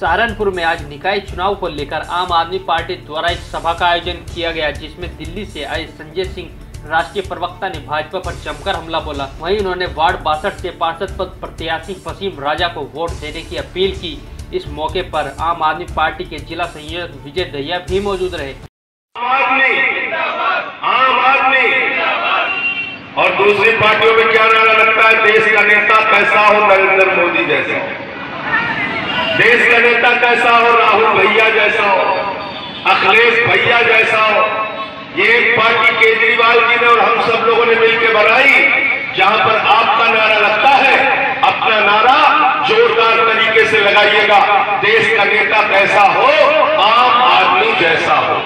सहारनपुर में आज निकाय चुनाव को लेकर आम आदमी पार्टी द्वारा एक सभा का आयोजन किया गया, जिसमें दिल्ली से आए संजय सिंह, राष्ट्रीय प्रवक्ता ने भाजपा पर जमकर हमला बोला। वहीं उन्होंने वार्ड बासठ से पार्षद पद प्रत्याशी फसीम राजा को वोट देने की अपील की। इस मौके पर आम आदमी पार्टी के जिला संयोजक विजय दहिया भी मौजूद रहे। आम आदमी और दूसरी पार्टियों में क्या लगता है? देश का नेता, पैसा हो नरेंद्र मोदी जैसा। देश का नेता कैसा हो राहुल भैया जैसा हो अखिलेश भैया जैसा हो ये एक पार्टी केजरीवाल जी ने और हम सब लोगों ने मिलकर बनाई जहाँ पर आपका नारा लगता है अपना नारा जोरदार तरीके से लगाइएगा देश का नेता कैसा हो आम आदमी जैसा हो।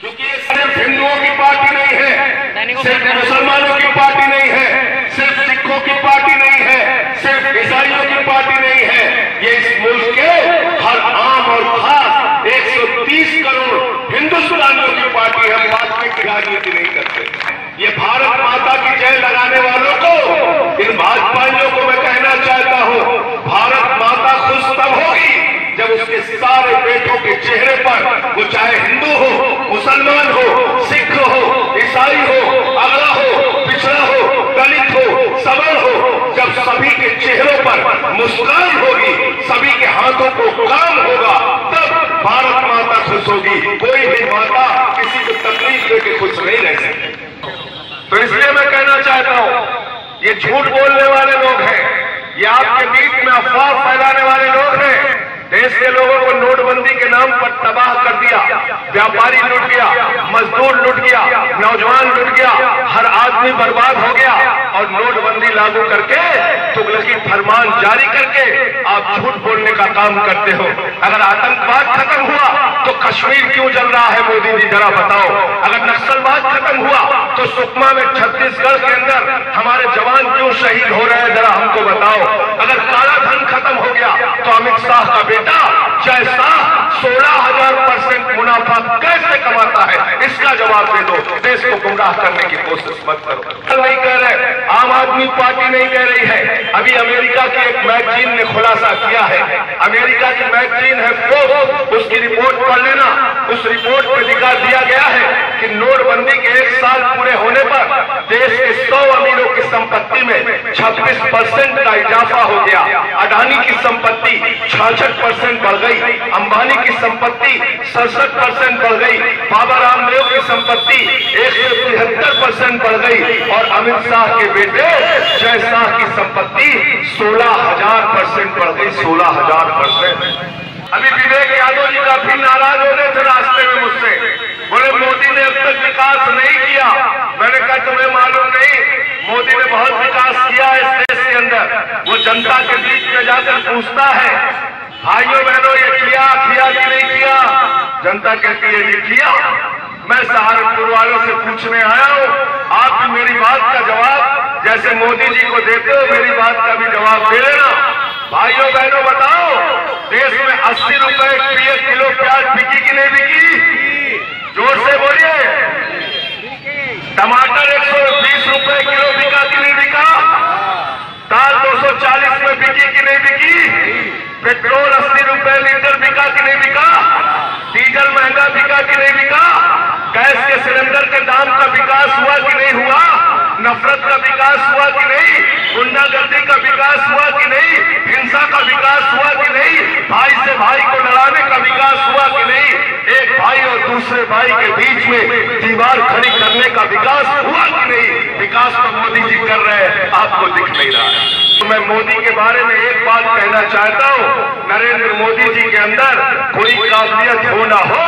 क्योंकि ये सिर्फ़ हिंदुओं की पार्टी नहीं है सिर्फ़ मुसलमानों की पार्टी नहीं है सिर्फ़ सिखों की पार्टी नहीं है सिर्फ़ ईसाइयों की पार्टी नहीं है ये इस मुल्क के हर आम और खास 130 करोड़ हिंदुस्तानियों की पार्टी हम वास्तव की राजनीति नहीं करते। ये भारत माता की जय लगाने वालों को, इन भाजपाइयों को मैं कहना चाहता हूँ, भारत माता खुश तब होगी जब उसके सारे बेटों के चेहरे पर, वो चाहे हिंदू हो, मुसलमान हो, सिख हो, ईसाई हो, अगला हो, पिछड़ा हो, दलित हो, सबल हो, जब सभी के चेहरों पर मुस्कान होगी, सभी के हाथों को काम होगा तब भारत माता खुश होगी कोई भी माता किसी को तकलीफ़ देके खुश नहीं रह सकती तो इसलिए मैं कहना चाहता हूँ ये झूठ बोलने वाले लोग हैं। ये आपके बीच में अफवाह फैलाने वाले लोग हैं। देश के लोगों को नोटबंदी के नाम पर तबाह कर दिया, व्यापारी लुट गया, मजदूर लुट गया, नौजवान लुट गया हर आदमी बर्बाद हो गया और नोटबंदी लागू करके तुगलकी फरमान जारी करके आप झूठ बोलने का काम करते हो। अगर आतंकवाद खत्म हुआ तो कश्मीर क्यों जल रहा है मोदी जी, जरा बताओ। अगर नक्सलवाद खत्म हुआ तो सुकमा में छत्तीसगढ़ के अंदर हमारे जवान क्यों शहीद हो रहे हैं, जरा हमको बताओ। अगर काला धन खत्म हो गया तो अमित शाह का बेटा जय शाह सोलह हज़ार परसेंट मुनाफा कैसे कमाता है इसका जवाब दे दो। देश को गुमराह करने की कोशिश मत करो। कल नहीं कह रहे आम आदमी पार्टी नहीं कह रही है। अभी अमेरिका की एक मैगजीन ने खुलासा किया है। अमेरिका की मैगजीन है उसकी रिपोर्ट पढ़ लेना। उस रिपोर्ट पर निकाल दिया गया है। कि नोटबंदी के एक साल पूरे होने पर देश के सौ अमीरों की संपत्ति में 26 परसेंट का इजाफा हो गया। अडानी की संपत्ति छियासठ परसेंट बढ़ गई। अंबानी की संपत्ति सड़सठ परसेंट बढ़ गई। बाबा रामदेव की संपत्ति एक सौ तिहत्तर परसेंट बढ़ गई। और अमित शाह के बेटे जय शाह की संपत्ति सोलह हज़ार परसेंट बढ़ गई। सोलह हज़ार परसेंट। अभी विवेक यादव जी काफ़ी नाराज़ हो रहे थे रास्ते में मुझसे। बोले, मोदी ने अब तक विकास नहीं किया। मैंने कहा, तुम्हें मालूम नहीं, मोदी ने बहुत विकास किया इस देश के अंदर। वो जनता के बीच में जाकर पूछता है, भाइयों बहनों ये किया किया कि नहीं किया? जनता कहती है, ये किया। मैं सहारनपुर वालों से पूछने आया हूँ। आप मेरी बात का जवाब, जैसे मोदी जी को देते हो, मेरी बात का भी जवाब दे लेना भाइयों, बहनों, बताओ, देश में अस्सी रुपए रुपये किलो प्याज बिकी कि नहीं बिकी? ज़ोर से बोलिए। टमाटर एक सौ बीस रुपए किलो बिका कि नहीं बिका? दाल दो सौ चालीस में बिकी कि नहीं बिकी? पेट्रोल अस्सी रुपए लीटर बिका कि नहीं बिका? डीजल महँगा बिका कि नहीं बिका? गैस के सिलेंडर का विकास हुआ कि नहीं हुआ नफरत का विकास हुआ कि नहीं गुंडागर्दी का विकास हुआ कि नहीं हिंसा का विकास हुआ कि नहीं भाई से भाई को लड़ाने का विकास हुआ कि नहीं एक भाई और दूसरे भाई के बीच में दीवार खड़ी करने का विकास हुआ कि नहीं? विकास तो मोदी जी कर रहे हैं, आपको दिख नहीं रहा। है तो मैं मोदी के बारे में एक बात कहना चाहता हूँ। नरेंद्र मोदी जी के अंदर कोई काबिलियत हो ना हो,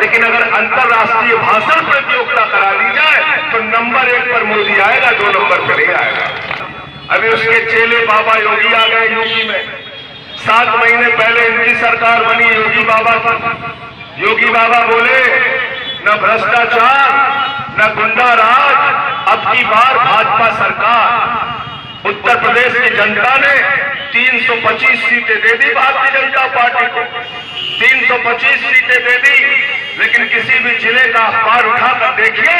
लेकिन अगर अंतर्राष्ट्रीय भाषण प्रतियोगिता करा दी जाए तो नंबर एक पर मोदी आएगा, दो नंबर पर नहीं आएगा। अभी उसके चेले बाबा योगी आ गए यूपी में। सात महीने पहले इनकी सरकार बनी योगी बाबा योगी बाबा बोले न भ्रष्टाचार, न गुंडा राज अब की बार भाजपा सरकार। उत्तर प्रदेश की जनता ने 325 सीटें दे दी भारतीय जनता पार्टी को। 325 सीटें दे दी, लेकिन किसी भी ज़िले का अखबार उठाकर देखिए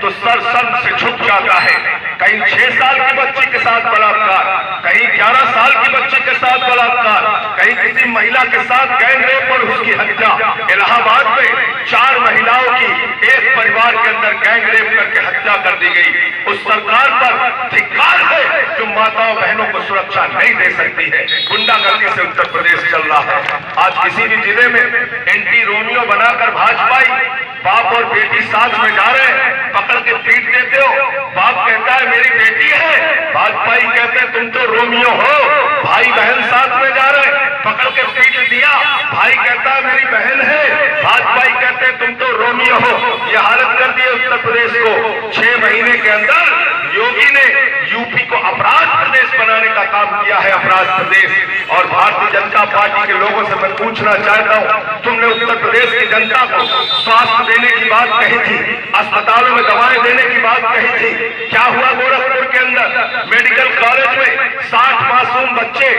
तो सर सर से छुप जाता है। कहीं छह साल की बच्ची के साथ बलात्कार, कहीं ग्यारह साल की बच्ची के साथ बलात्कार, कहीं किसी महिला के साथ गैंग रेप और उसकी हत्या। इलाहाबाद में चार महिलाओं की एक परिवार के अंदर गैंग रेप करके हत्या कर दी गई। उस सरकार पर धिक्कार है जो माताओं बहनों को सुरक्षा नहीं दे सकती है। गुंडागर्दी से उत्तर प्रदेश चल रहा है। आज किसी भी ज़िले में एंटी रोमियो बनाकर भाजपाई बाप और बेटी साथ में जा रहे हैं। पकड़ के पीट देते हो, बाप कहता है मेरी बेटी है। भाजपाई कहते हैं, तुम तो रोमियो हो। भाई बहन साथ में जा रहे पकड़ के पीट दिया। भाई कहता है, मेरी बहन है। भाजपाई कहते हैं, तुम तो रोमियो हो। ये हालत कर दी है उत्तर प्रदेश को। छह महीने के अंदर योगी ने यूपी को अपराध प्रदेश बनाने का काम किया है, अपराध प्रदेश। और भारतीय जनता पार्टी के लोगों से मैं पूछना चाहता हूँ, तुमने उत्तर प्रदेश की जनता को स्वास्थ्य देने की बात कही थी? अस्पतालों में दवाएँ देने की बात कही थी? क्या हुआ गोरखपुर के अंदर मेडिकल कॉलेज में साठ मासूम बच्चे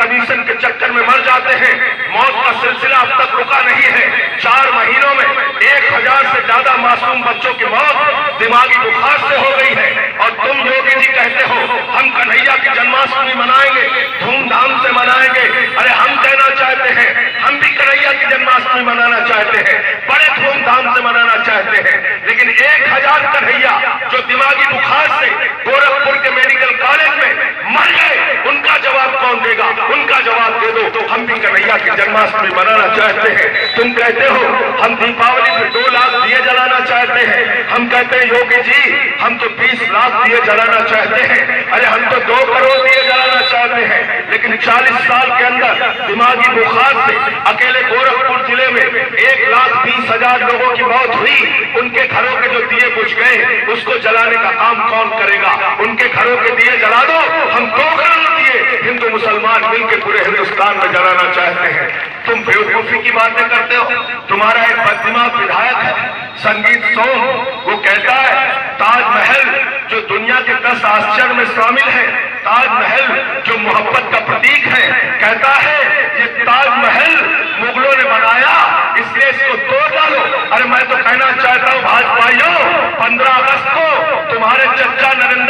कमीशन के चक्कर में मर जाते हैं। मौत का सिलसिला अब तक रुका नहीं है। चार महीनों में एक हज़ार से ज़्यादा मासूम बच्चों की मौत दिमागी बुखार से हो गई है। और तुम योगी जी कहते हो, हम कन्हैया की जन्माष्टमी मनाएँगे धूमधाम से मनाएँगे अरे हम कहना चाहते हैं हम भी कन्हैया की जन्माष्टमी मनाना चाहते हैं बड़े धूमधाम से मनाना चाहते हैं लेकिन एक हज़ार कन्हैया जो दिमागी बुखार से गोरखपुर के मेडिकल कॉलेज में मर गए उनका जवाब कौन देगा उनका जवाब दे दो तो हम भी कन्हैया की जन्माष्टमी मनाना चाहते हैं। तुम कहते हो, हम दीपावली में दो लाख दिए जलाना चाहते हैं। हम कहते हैं, योगी जी, हम तो बीस लाख दिए जलाना चाहते हैं। अरे, हम तो दो करोड़ दिए जलाना चाहते हैं। लेकिन चालीस साल के अंदर दिमागी बुखार से अकेले गोरखपुर ज़िले में एक लाख बीस हज़ार लोगों की मौत हुई। उनके घरों के जो दिए बुझ गए, उसको जलाने का काम कौन करेगा? उनके घरों के दिए जला दो, हम दो करोड़ दिए हिंदू मुसलमान मिलकर पूरे हिंदुस्तान में जलाना चाहते हैं। तुम बेवकूफ़ी की बातें करते हो। तुम्हारा एक बददिमाग विधायक है, संगीत सोम वो कहता है, ताजमहल, जो दुनिया के दस आश्चर्य में शामिल है, ताजमहल, जो मोहब्बत का प्रतीक है। कहता है, ये ताजमहल मुगलों ने बनाया, इसलिए इसको तोड़ डालो। अरे मैं तो कहना चाहता हूँ, भाजपाइयों, पंद्रह अगस्त को तुम्हारे चर्चा नरेंद्र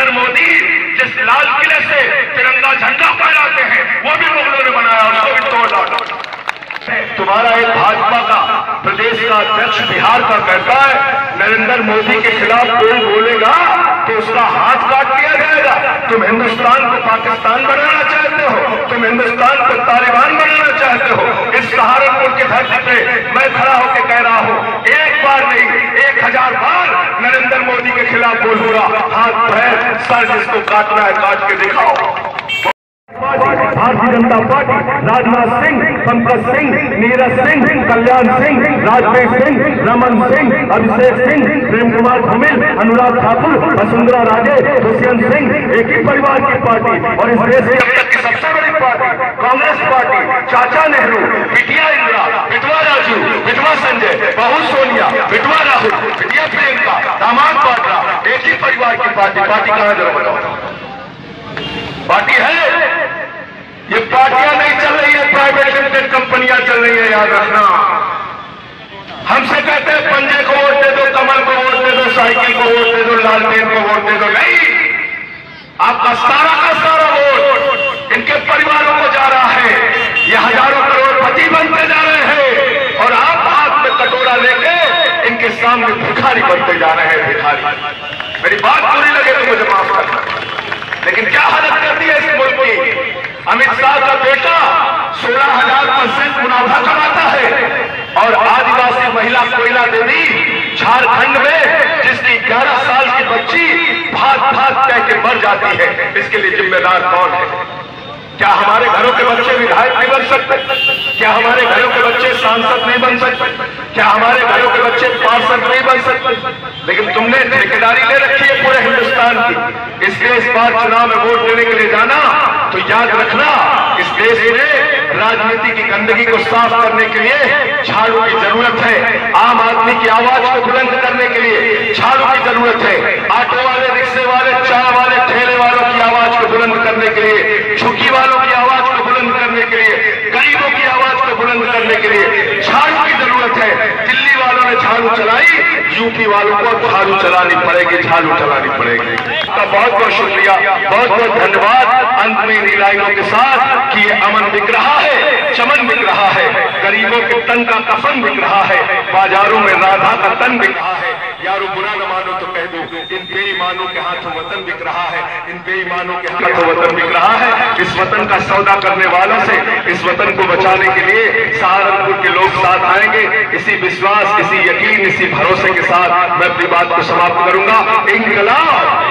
जिस लाल किले से तिरंगा झंडा फहराते हैं, वो भी मुगलों ने बनाया उसको भी तोड़ तुम्हारा एक भाजपा का, प्रदेश का अध्यक्ष बिहार का कहता है, नरेंद्र मोदी के खिलाफ कोई बोलेगा तो उसका हाथ काट दिया जाएगा। तुम हिंदुस्तान को पाकिस्तान बनाना चाहते हो, तुम हिंदुस्तान को तालिबान बनाना चाहते हो। इस सहारनपुर की धरती पे मैं खड़ा होकर कह रहा हूँ, एक बार नहीं, एक हज़ार बार नरेंद्र मोदी के खिलाफ बोलूँगा हाथ पैर सर जिसको काटना है काट के दिखाओ। भारतीय जनता पार्टी, राजनाथ सिंह, पंकज सिंह, नीरज सिंह, कल्याण सिंह, राजवीर सिंह, रमन सिंह, अभिषेक सिंह प्रेम कुमार धमिल, अनुराग ठाकुर, वसुंधरा राजे, दुष्यंत सिंह, एक ही परिवार की पार्टी। और इस देश की सबसे बड़ी पार्टी, कांग्रेस पार्टी, चाचा नेहरू बिटिया इंदिरा। विधवा राजू, विधवा संजय, बहू सोनिया, विधवा राहुल बिटिया प्रियंका, दामाद वाड्रा एक ही परिवार की पार्टी पार्टी कहाँ जरा बताओ। पार्टी है? ये पार्टियाँ नहीं चल रही है प्राइवेट लिमिटेड कंपनियाँ चल रही है, याद रखना। हमसे कहते हैं, पंजे को वोट दे दो, कमल को वोट दे दो, साइकिल को वोट दे दो लालटेन को वोट दे दो, नहीं। आपका सारा का सारा वोट इनके परिवारों को जा रहा है। ये हज़ारों करोड़पति बनते जा रहे हैं और आप हाथ में कटोरा लेके इनके सामने भिखारी बनते जा रहे हैं भिखारी। मेरी बात पूरी लगे तो मुझे माफ़ करना लेकिन क्या हालत कर दी है इस मुल्क की? अमित शाह का बेटा सोलह हज़ार परसेंट मुनाफा कमाता है और आदिवासी महिला कोयला देवी झारखंड में, जिसकी 11 साल की बच्ची भाग भाग कह के मर जाती है। इसके लिए जिम्मेदार कौन है? क्या हमारे घरों के बच्चे विधायक नहीं बन सकते? क्या हमारे घरों के बच्चे सांसद नहीं बन सकते? क्या हमारे घरों के बच्चे पार्षद नहीं बन सकते? लेकिन तुमने ठेकेदारी ले रखी है पूरे हिंदुस्तान की। इसलिए इस बार चुनाव में वोट देने के लिए जाना तो याद रखना, इस देश में राजनीति की गंदगी को साफ़ करने के लिए झाड़ू की ज़रूरत है। आम आदमी की आवाज़ को बुलंद करने के लिए झाड़ू की ज़रूरत है। ऑटो वाले, रिक्शे वाले, चाय वाले, ठेले वालों की आवाज़ को बुलंद करने के लिए झुकी वालों की आवाज़ को बुलंद करने के लिए गरीबों की लिए झाड़ू की ज़रूरत है। दिल्ली वालों ने झाड़ू चलाई, यूपी वालों को झाड़ू चलानी पड़ेगी, झाड़ू चलानी पड़ेगी। आपका बहुत बहुत शुक्रिया, बहुत बहुत धन्यवाद। अंत में इन लाइनों के साथ कि ये अमन बिक रहा है, चमन बिक रहा है, गरीबों के तन का कफन बिक रहा है, बाजारों में राधा का तन बिक रहा है। यारो बुरा न मानो तो कह दो, इन बेईमानों के हाथों वतन बिक रहा है, इन बेईमानों के हाथों वतन बिक रहा है, इस वतन का सौदा करने वालों से, इस वतन को बचाने के लिए सहारनपुर के लोग साथ आएँगे, इसी विश्वास, इसी यकीन, इसी भरोसे के साथ मैं अपनी बात को समाप्त करूँगा। इनकलाब